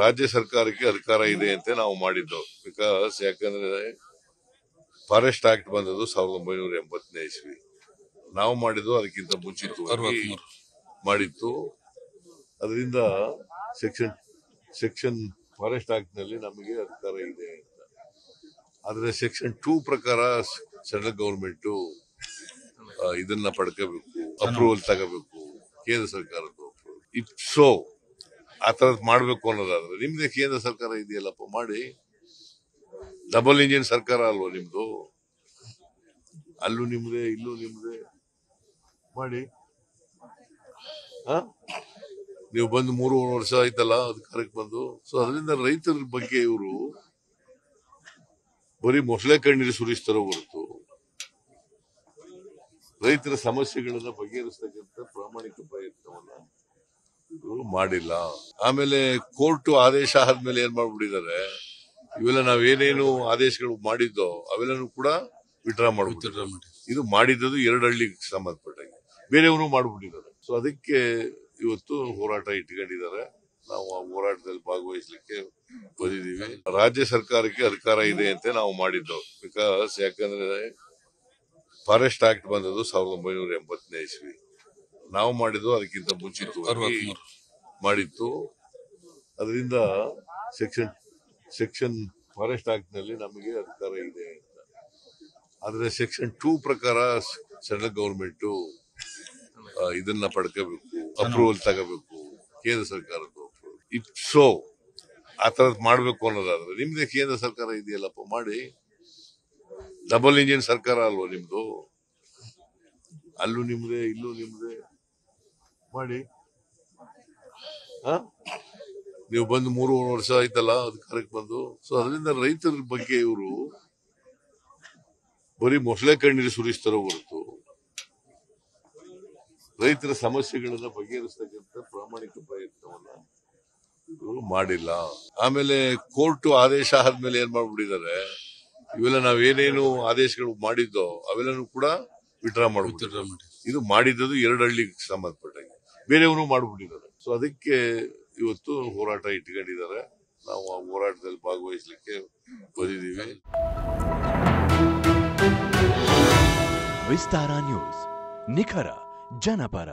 ರಾಜ್ಯ ಸರ್ಕಾರಕ್ಕೆ ಅಧಿಕಾರ ಇದೆ ಅಂತ ನಾವು ಮಾಡಿದ್ದು. ಬಿಕಾಸ್ ಯಾಕಂದ್ರೆ ಫಾರೆಸ್ಟ್ ಆಕ್ಟ್ ಬಂದದ್ದು ಸಾವಿರದ ಒಂಬೈನೂರ ಎಂಬತ್ತನೇ ಇಸ್ವಿ. ನಾವು ಮಾಡಿದ್ದು ಅದಕ್ಕಿಂತ ಮುಂಚಿತವಾಗಿ ಮಾಡಿತ್ತು. ಅದರಿಂದ ಸೆಕ್ಷನ್ ಸೆಕ್ಷನ್ ಫಾರೆಸ್ಟ್ ಆಕ್ಟ್ನಲ್ಲಿ ನಮಗೆ ಅಧಿಕಾರ ಇದೆ ಅಂತ. ಆದ್ರೆ ಸೆಕ್ಷನ್ ಟೂ ಪ್ರಕಾರ ಸೆಂಟ್ರಲ್ ಗವರ್ಮೆಂಟ್ ಇದನ್ನ ಪಡ್ಕೋಬೇಕು ಅಪ್ರೂವಲ್ ತಗೋಬೇಕು ಕೇಂದ್ರ ಸರ್ಕಾರದ ಇಫ್ ಸೋ ಆ ತರದ್ ಮಾಡ್ಬೇಕು ಅನ್ನೋದಾದ್ರೆ, ನಿಮ್ದೇ ಕೇಂದ್ರ ಸರ್ಕಾರ ಇದೆಯಲ್ಲಪ್ಪ ಮಾಡಿ. ಡಬಲ್ ಇಂಜಿನ್ ಸರ್ಕಾರ ಅಲ್ವಾ ನಿಮ್ದು? ಅಲ್ಲೂ ನಿಮ್ದೆ, ಇಲ್ಲೂ ನಿಮ್ದೆ. ಮಾಡಿ? ನೀವು ಬಂದು ಮೂರು ವರ್ಷ ಆಯ್ತಲ್ಲ ಅಧಿಕಾರಕ್ಕೆ ಬಂದು. ಸೊ ಅದರಿಂದ ರೈತರ ಬಗ್ಗೆ ಇವರು ಬರೀ ಮೊಸಳೆ ಕಣ್ಣೀರು ಸುರಿಸ್ತಾರೋ ಹೊರತು ರೈತರ ಸಮಸ್ಯೆಗಳನ್ನ ಬಗೆಹರಿಸ್ತಕ್ಕಂಥ ಪ್ರಾಮಾಣಿಕ ಪ್ರಯತ್ನವನ್ನ ಮಾಡಿಲ್ಲ. ಆಮೇಲೆ ಕೋರ್ಟ್ ಆದೇಶ ಆದ್ಮೇಲೆ ಏನ್ ಮಾಡ್ಬಿಟ್ಟಿದ್ದಾರೆ? ಇವೆಲ್ಲ ನಾವೇನೇನು ಆದೇಶಗಳು ಮಾಡಿದ್ದೋ ಅವೆಲ್ಲನೂ ಕೂಡ ವಿಡ್ರಾ ಮಾಡ್ಬಿಟ್ಟಿದ್ದಾರೆ. ಇದು ಮಾಡಿದ್ದು ಎರಡು ಹಳ್ಳಿಗೆ ಸಂಬಂಧಪಟ್ಟಂಗೆ. ಬೇರೆಯವರು ಮಾಡ್ಬಿಟ್ಟಿದ್ದಾರೆ. ಸೊ ಅದಕ್ಕೆ ಇವತ್ತು ಹೋರಾಟ ಇಟ್ಕೊಂಡಿದ್ದಾರೆ. ನಾವು ಆ ಹೋರಾಟದಲ್ಲಿ ಭಾಗವಹಿಸಲಿಕ್ಕೆ ಬಂದಿದ್ದೀವಿ. ರಾಜ್ಯ ಸರ್ಕಾರಕ್ಕೆ ಅಧಿಕಾರ ಇದೆ ಅಂತ ನಾವು ಮಾಡಿದ್ದೋ. ಬಿಕಾಸ್ ಯಾಕಂದ್ರೆ ಫಾರೆಸ್ಟ್ ಆಕ್ಟ್ ಬಂದದ್ದು ಸಾವಿರದ ಒಂಬೈನೂರ ಎಂಬತ್ತನೇ ಇಸ್ವಿ. ನಾವು ಮಾಡಿದ್ದು ಅದಕ್ಕಿಂತ ಮುಂಚಿತವಾಗಿ ಮಾಡಿತ್ತು. ಅದರಿಂದ ಸೆಕ್ಷನ್ ಸೆಕ್ಷನ್ ಫಾರೆಸ್ಟ್ ಆಕ್ಟ್ನಲ್ಲಿ ನಮಗೆ ಅಧಿಕಾರ ಇದೆ ಅಂತ. ಆದ್ರೆ ಸೆಕ್ಷನ್ ಟೂ ಪ್ರಕಾರ ಸೆಂಟ್ರಲ್ ಗವರ್ಮೆಂಟ್ ಇದನ್ನ ಪಡ್ಕೋಬೇಕು ಅಪ್ರೂವಲ್ ತಗೋಬೇಕು ಕೇಂದ್ರ ಸರ್ಕಾರದ್ದು ಇಫ್ ಸೋ ಆ ತರದ್ ಮಾಡ್ಬೇಕು ಅನ್ನೋದಾದ್ರೆ ನಿಮ್ದೇ ಕೇಂದ್ರ ಸರ್ಕಾರ ಇದೆಯಲ್ಲಪ್ಪ ಮಾಡಿ. ಡಬಲ್ ಇಂಜಿನ್ ಸರ್ಕಾರ ಅಲ್ವಾ ನಿಮ್ದು? ಅಲ್ಲೂ ನಿಮ್ದೇ ಇಲ್ಲೂ ನಿಮ್ದೆ. ಮಾಡಿ? ನೀವು ಬಂದು ಮೂರು ವರ್ಷ ಆಯ್ತಲ್ಲ ಅಧಿಕಾರಕ್ಕೆ ಬಂದು. ಸೊ ಅದರಿಂದ ರೈತರ ಬಗ್ಗೆ ಇವರು ಬರೀ ಮೊಸಳೆ ಕಣ್ಣೀರು ಸುರಿಸ್ತಾರೋ ಹೊರತು ರೈತರ ಸಮಸ್ಯೆಗಳನ್ನ ಬಗೆಹರಿಸ್ತಕ್ಕಂಥ ಪ್ರಾಮಾಣಿಕ ಪ್ರಯತ್ನವನ್ನ ಇವರು ಮಾಡಿಲ್ಲ. ಆಮೇಲೆ ಕೋರ್ಟ್ ಆದೇಶ ಆದ್ಮೇಲೆ ಏನ್ ಮಾಡ್ಬಿಟ್ಟಿದ್ದಾರೆ? ಇವೆಲ್ಲ ನಾವೇನೇನು ಆದೇಶಗಳು ಮಾಡಿದ್ದೋ ಅವೆಲ್ಲನೂ ಕೂಡ ವಿಡ್ರಾ ಮಾಡ್ಬಿಟ್ಟು ಇದು ಮಾಡಿದ್ದು ಎರಡು ಹಳ್ಳಿಗೆ ಸಂಬಂಧಪಟ್ಟಂಗೆ ಬೇರೆಯವರು ಮಾಡ್ಬಿಟ್ಟಿದ್ದಾರೆ. ಸೊ ಅದಕ್ಕೆ ಇವತ್ತು ಹೋರಾಟ ಇಟ್ಕೊಂಡಿದ್ದಾರೆ. ನಾವು ಆ ಹೋರಾಟದಲ್ಲಿ ಭಾಗವಹಿಸಲಿಕ್ಕೆ ಬಂದಿದ್ದೀವಿ. ವಿಸ್ತಾರ ನ್ಯೂಸ್, ನಿಖರ, ಜನಪರ.